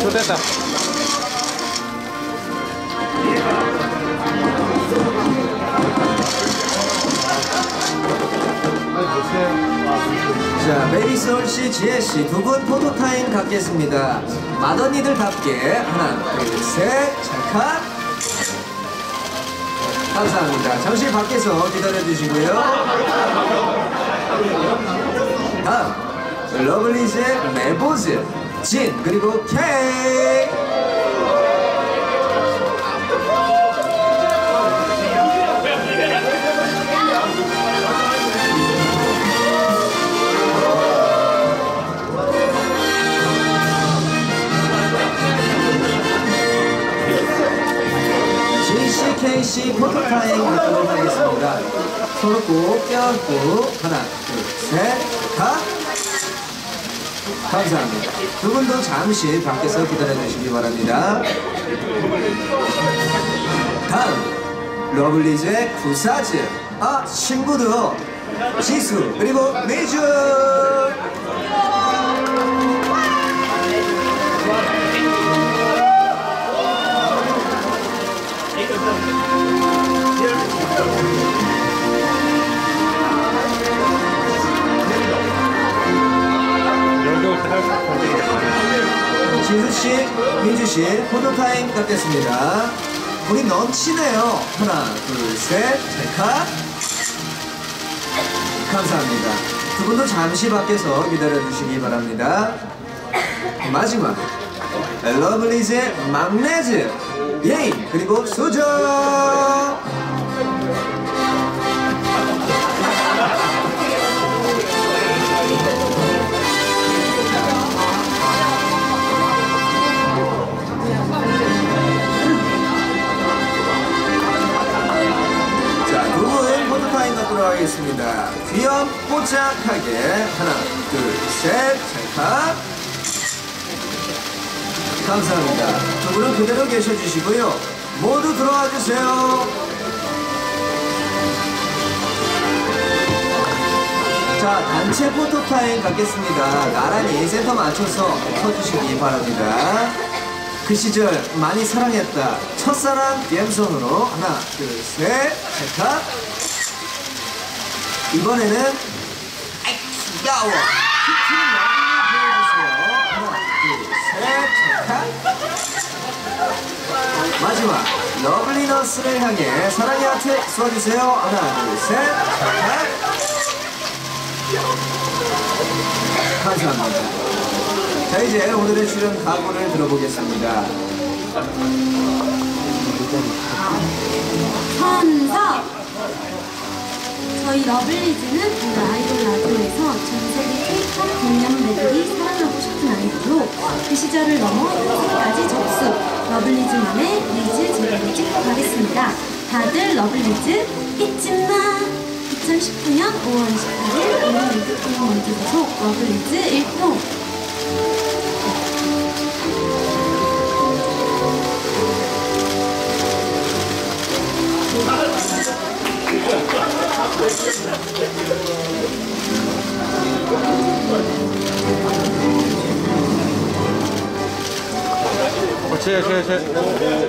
좋됐다. 자, 베리솔 씨, 지혜 씨 두 분 포토타임 갖겠습니다. 맏언니들답게 하나, 둘, 셋, 찰칵. 감사합니다. 잠시 밖에서 기다려주시고요. 러블리즈의 메보즈, 진, 그리고 케이. GCKC 포토타임 갖도록 하겠습니다. 서로 꼭 껴안고 하나, 둘, 셋, 가! 감사합니다. 두 분도 잠시 밖에서 기다려주시기 바랍니다. 다음, 러블리즈의 구사즈. 아, 친구도 지수, 그리고 미주! 지수씨, 미주씨, 포토타임 갖겠습니다. 의리 넘치네요. 하나, 둘, 셋, 찰칵. 감사합니다. 두 분도 잠시 밖에서 기다려주시기 바랍니다. 마지막, 러블리즈의 막내즈, 예인, 그리고 수정. 뽀짝하게 하나, 둘, 셋, 찰칵. 감사합니다. 두 분은 그대로 계셔주시고요. 모두 들어와 주세요. 자, 단체 포토타임 갖겠습니다. 나란히 센터 맞춰서 서주시기 바랍니다. 그 시절 많이 사랑했다. 첫사랑 갬성으로 하나, 둘, 셋, 찰칵. 이번에는 귀여워. cutie lovely 보여주세요. 하나, 둘, 셋, 찰칵. 마지막 러블리너스를 향해 사랑의 하트 쏘아주세요. 하나, 둘, 셋, 찰칵. 감사합니다. 자 이제 오늘의 출연 각오를 들어보겠습니다. 천사! 저희 러블리즈는 오늘 아이돌 라디오에서 시절을 넘어 현재까지 접수 러블리즈만의 리즈 제대로 찍고 가겠습니다. 다들 러블리즈 잊지 마! 2019년 5월 28일 오늘 리드콘 먼저 소속 러블리즈 1동 어, 제, 제, 제.